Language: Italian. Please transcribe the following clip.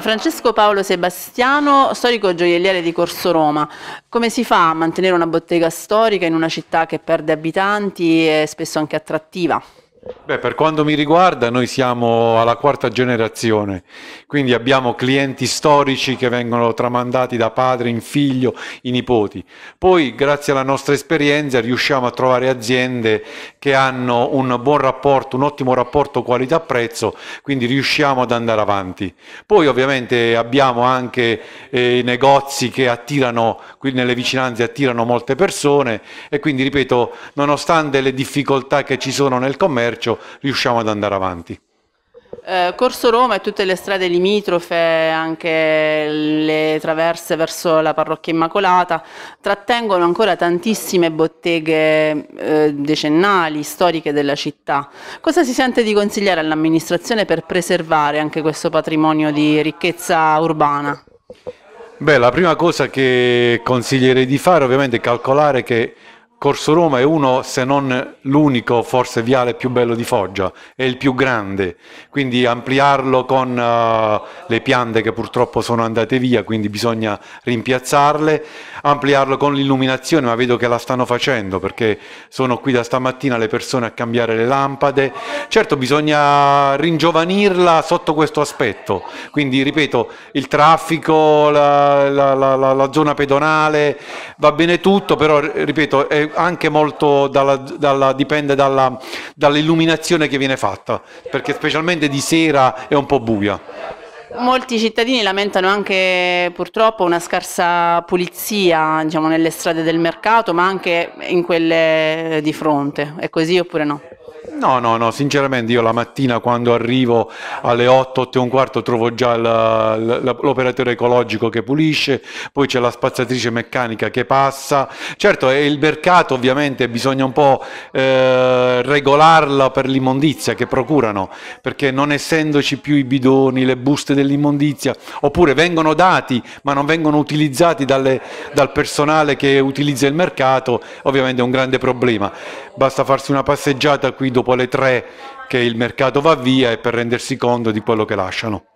Francesco Paolo Sebastiano, storico gioielliere di Corso Roma. Come si fa a mantenere una bottega storica in una città che perde abitanti e spesso anche attrattiva? Beh, per quanto mi riguarda noi siamo alla quarta generazione, quindi abbiamo clienti storici che vengono tramandati da padre in figlio, i nipoti. Poi grazie alla nostra esperienza riusciamo a trovare aziende che hanno un buon rapporto, un ottimo rapporto qualità-prezzo, quindi riusciamo ad andare avanti. Poi ovviamente abbiamo anche eh, negozi che attirano, qui nelle vicinanze attirano molte persone e quindi ripeto, nonostante le difficoltà che ci sono nel commercio, commercio riusciamo ad andare avanti. Eh, Corso Roma e tutte le strade limitrofe, anche le traverse verso la parrocchia Immacolata, trattengono ancora tantissime botteghe eh, decennali, storiche della città. Cosa si sente di consigliare all'amministrazione per preservare anche questo patrimonio di ricchezza urbana? Beh, la prima cosa che consiglierei di fare ovviamente è calcolare che Corso Roma è uno, se non l'unico, forse viale più bello di Foggia, è il più grande, quindi ampliarlo con uh, le piante che purtroppo sono andate via, quindi bisogna rimpiazzarle, ampliarlo con l'illuminazione, ma vedo che la stanno facendo perché sono qui da stamattina le persone a cambiare le lampade. Certo bisogna ringiovanirla sotto questo aspetto, quindi ripeto, il traffico, la, la, la, la zona pedonale, va bene tutto, però ripeto, è anche molto dalla, dalla, dipende dalla, dall'illuminazione che viene fatta, perché specialmente di sera è un po' buia. Molti cittadini lamentano anche purtroppo una scarsa pulizia diciamo, nelle strade del mercato, ma anche in quelle di fronte. È così oppure no? No, no, no, sinceramente io la mattina quando arrivo alle 8, 8 e un quarto trovo già l'operatore ecologico che pulisce, poi c'è la spazzatrice meccanica che passa. Certo, è il mercato ovviamente bisogna un po' eh, regolarla per l'immondizia che procurano, perché non essendoci più i bidoni, le buste dell'immondizia, oppure vengono dati ma non vengono utilizzati dalle, dal personale che utilizza il mercato, ovviamente è un grande problema. Basta farsi una passeggiata qui dopo le tre che il mercato va via e per rendersi conto di quello che lasciano.